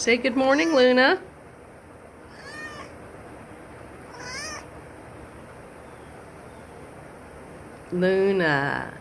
Say good morning, Luna. Luna.